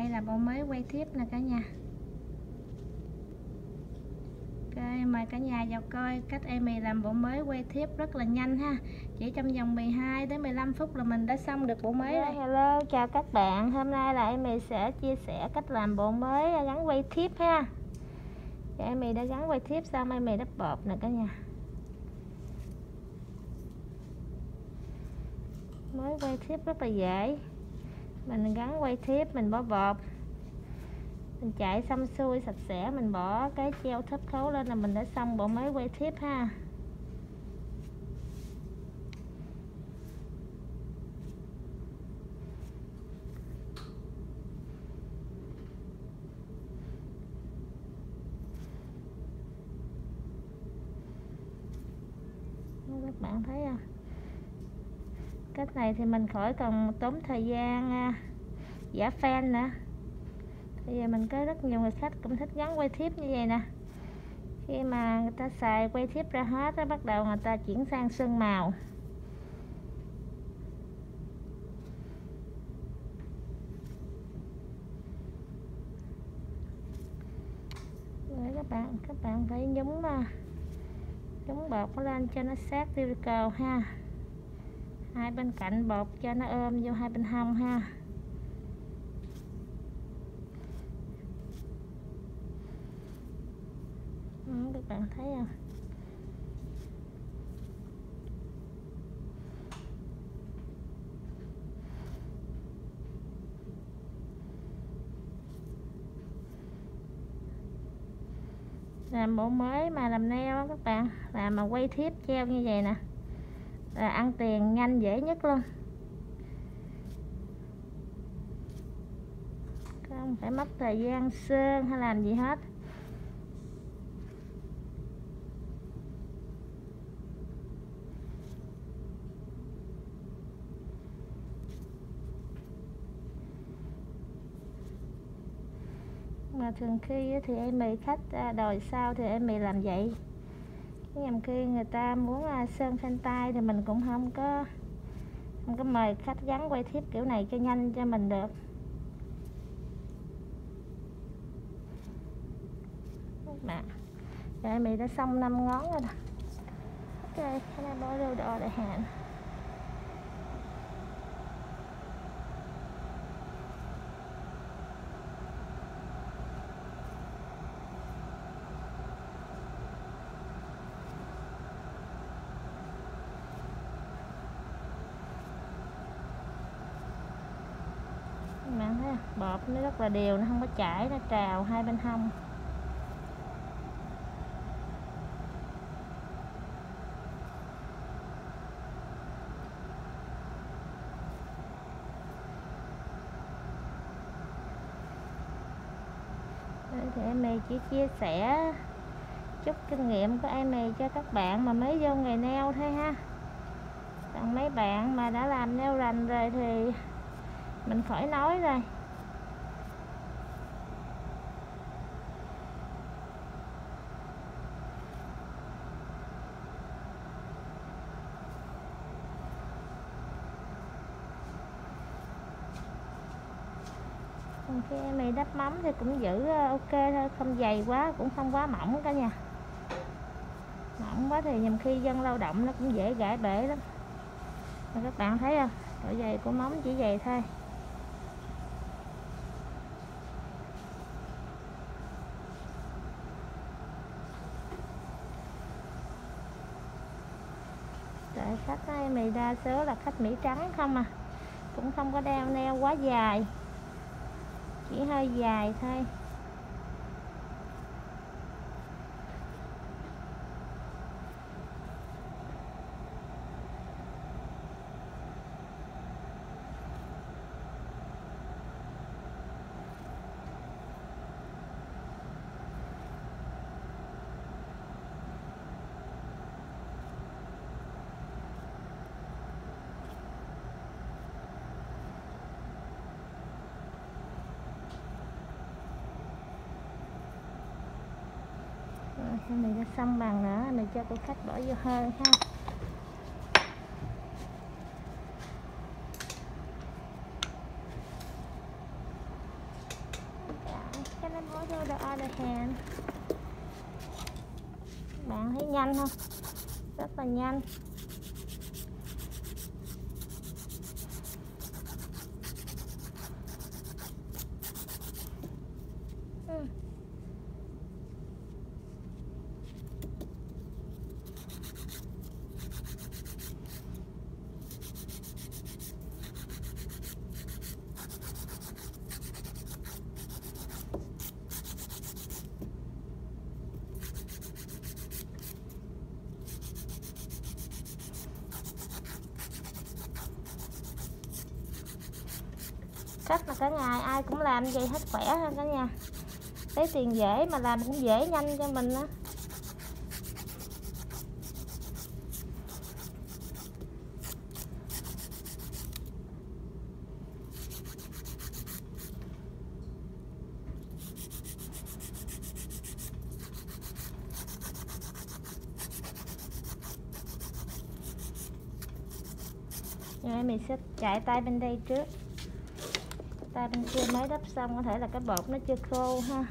đây là bộ mới quay tiếp nè cả nhà. Ok, mời cả nhà vào coi cách em mì làm bộ mới quay tiếp rất là nhanh ha. Chỉ trong vòng 12 đến 15 phút là mình đã xong được bộ mới rồi. Hello, chào các bạn. Hôm nay là mì sẽ chia sẻ cách làm bộ mới gắn quay tiếp ha. Dạ, em mì đã gắn quay tiếp xong mì đắp bột nè cả nhà. Mới quay tiếp rất là dễ. Mình gắn quay tiếp, mình bỏ bột mình chạy xong xuôi sạch sẽ mình bỏ cái treo thấp khấu lên là mình đã xong bộ máy quay tiếp ha. Các bạn thấy không? Cách này thì mình khỏi cần tốn thời gian à, giả fan nữa. Bây giờ mình có rất nhiều người khách cũng thích gắn quay thiếp như vậy nè. Khi mà người ta xài quay thiếp ra hết đó, bắt đầu người ta chuyển sang sơn màu. Rồi các bạn các bạn phải nhúng à, nhúng bột nó lên cho nó sát tiêu cầu ha hai bên cạnh bột cho nó ôm vô hai bên hông ha. Ừ, các bạn thấy không? Làm bộ mới mà làm neo các bạn. Làm mà quay thiếp treo như vậy nè là ăn tiền nhanh, dễ nhất luôn. Không phải mất thời gian sơn hay làm gì hết. Mà thường khi thì em mì khách à, đòi sao thì em mì làm vậy? Nhầm khi người ta muốn à, sơn phanh tay thì mình cũng không có không có mời khách gắn quay thiếp kiểu này cho nhanh cho mình được. Mà rồi mì đã xong 5 ngón rồi đó. Ok, cái này bỏ đồ đỏ để hẹn bạn thấy bọt nó rất là đều, nó không có chảy nó trào hai bên hông. Thì em chỉ chia sẻ chút kinh nghiệm của em cho các bạn mà mới vô nghề neo thôi ha. Còn mấy bạn mà đã làm neo rành rồi thì mình khỏi nói rồi. Mì đắp mắm thì cũng giữ ờ, ok thôi, không dày quá, cũng không quá mỏng cả nhà. Mỏng quá thì nhầm khi dân lao động nó cũng dễ gãy bể lắm. Và các bạn thấy không? Độ dày của móng chỉ dày thôi. Tại khách ờ, mì đa số là khách mỹ trắng không à? Cũng không có đeo neo quá dài chỉ hơi dài thôi rồi mình nó xong bằng nữa mình cho cô khách bỏ vô hơi ha Can I borrow the other hand? Bạn thấy nhanh không? Rất là nhanh. Ừ cách mà cả ngày ai cũng làm vậy hết khỏe ha cả nhà lấy tiền dễ mà làm cũng dễ nhanh cho mình á. Rồi mình sẽ chạy tay bên đây trước ta bên kia mới đắp xong, có thể là cái bột nó chưa khô ha.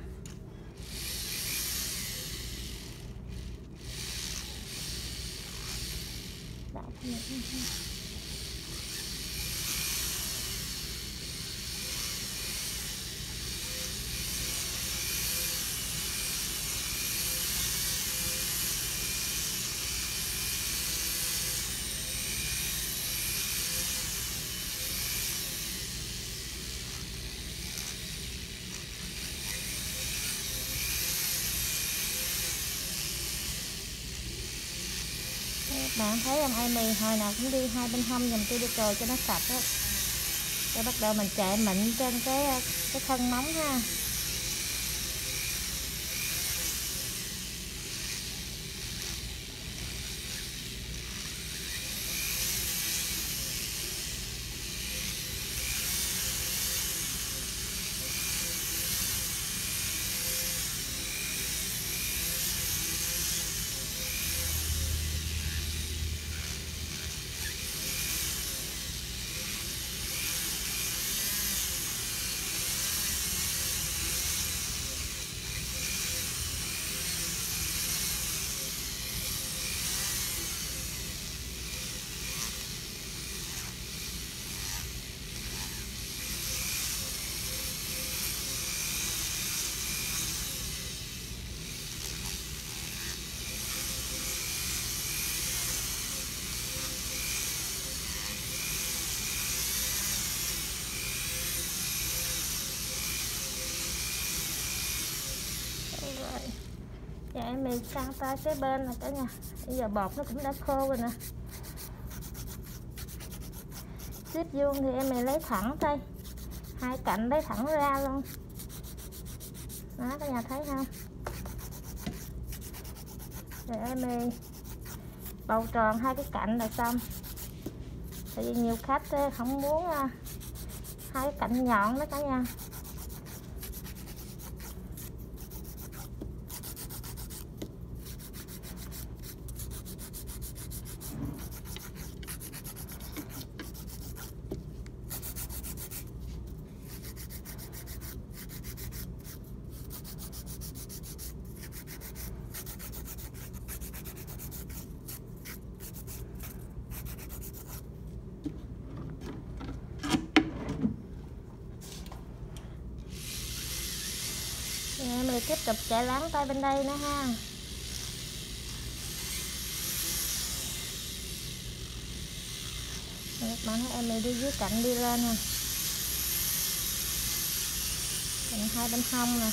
Thấy em ai mì, hồi nào cũng đi hai bên hông dùm tôi đi cờ cho nó sạch á. Rồi bắt đầu mình chạy mịn trên cái cái thân móng ha rồi giờ mình sang tay cái bên này cả nhà. Bây giờ bột nó cũng đã khô rồi nè. Xếp vuông thì em mình lấy thẳng tay, hai cạnh lấy thẳng ra luôn. Đó cả nhà thấy không? Rồi em mình bầu tròn hai cái cạnh là xong. Tại vì nhiều khách ờ, không muốn ờ, hai cái cạnh nhọn đó cả nhà em lại tiếp tục chạy láng tay bên đây nữa ha. Các bạn thấy em này đi dưới cạnh đi lên nè. Cạnh hai bên hông nè.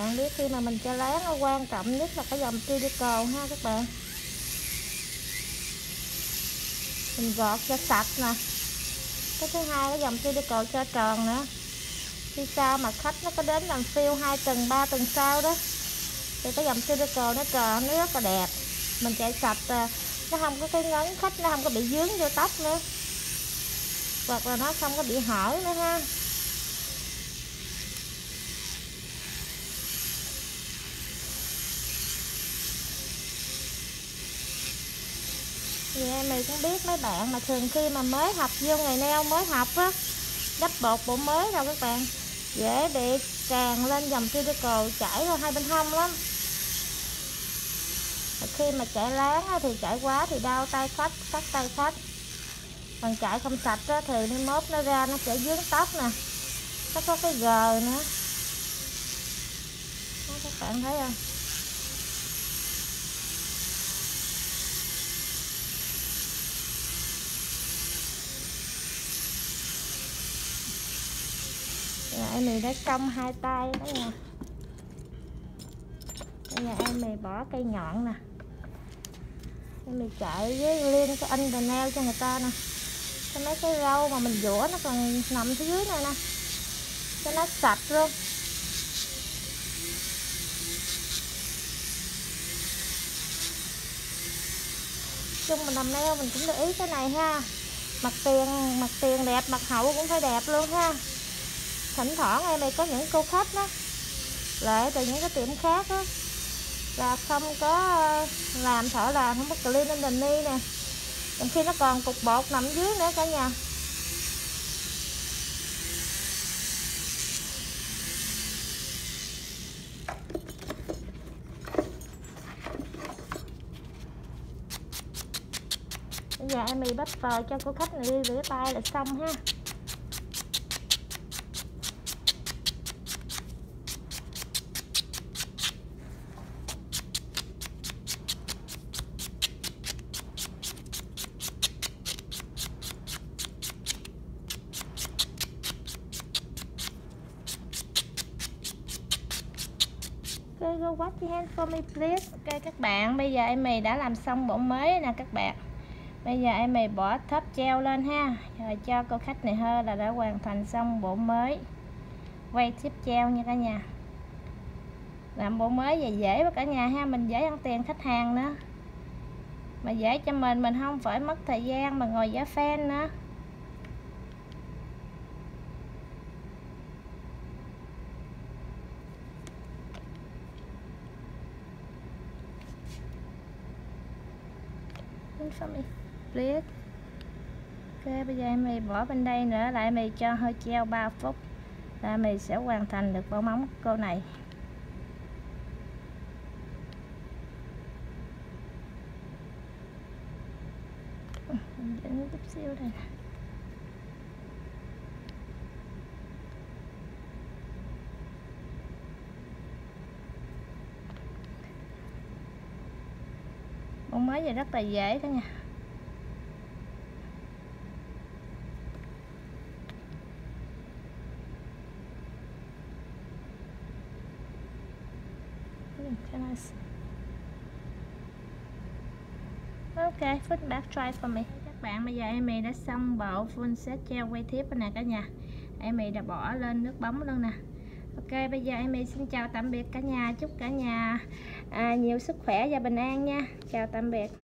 Bạn biết khi mà mình cho láng nó quan trọng nhất là cái dòng cuticle ha các bạn? Mình gọt cho sạch nè. Cái thứ hai cái dòng silicone cho tròn nữa. Khi sao mà khách nó có đến làm phiêu hai tuần, ba tuần sau đó, thì cái dòng silicone nó tròn, nó rất là đẹp. Mình chạy sạch à. nó không có cái ngấn khách, nó không có bị dướng vô tóc nữa. Hoặc là nó không có bị hở nữa ha. Thì em mình cũng biết mấy bạn mà thường khi mà mới học vô ngày neo mới học á đắp bột bộ mới đâu các bạn. Dễ bị tràn lên dòng cuticle chảy ra hai bên hông lắm. Khi mà chảy láng thì chảy quá thì đau tay khách cắt tay khách. Còn chảy không sạch thì nó mốt nó ra nó sẽ dướng tóc nè. Nó có cái gờ nữa. Đó, các bạn thấy không? Em em đã cong hai tay đó nha. Bây giờ em mì bỏ cây nhọn nè. Em mì chạy với liên cái in và neo cho người ta nè. Cái mấy cái rau mà mình rửa nó còn nằm phía dưới này nè. Cho nó sạch luôn. Chung mình làm neo mình cũng để ý cái này ha. Mặt tiền mặt tiền đẹp mặt hậu cũng phải đẹp luôn ha thỉnh thoảng em đây có những cô khách đó, lại từ những cái tiệm khác đó là không có ờ, làm thở làm, không có clean lên đình ni nè. Trong khi nó còn cục bột nằm dưới nữa cả nhà. Bây giờ em mì bắt vào cho cô khách này đi rửa tay là xong ha. Wash your hands for me please. Ok các bạn, bây giờ em mì đã làm xong bộ mới nè các bạn. Bây giờ em mì bỏ thớp treo lên ha. Rồi cho cô khách này hơi là đã hoàn thành xong bộ mới. Quay tiếp treo nha cả nhà. Làm bộ mới vậy dễ với cả nhà ha, mình dễ ăn tiền khách hàng nữa. Mà dễ cho mình, mình không phải mất thời gian mà ngồi giá fan nữa. In for me, please. Ok, bây giờ em mì bỏ bên đây nữa, lại mì cho hơi treo 3 phút là mì sẽ hoàn thành được bao móng cô này. Dẫn chút xíu đây nè. Mới vậy rất là dễ đó nha. Ok, put back try for me. Các bạn bây giờ Amy đã xong bộ full set treo quay tiếp nè cả nhà. Amy đã bỏ lên nước bóng luôn nè. Ok bây giờ Amy xin chào tạm biệt cả nhà. Chúc cả nhà à, nhiều sức khỏe và bình an nha. Chào tạm biệt.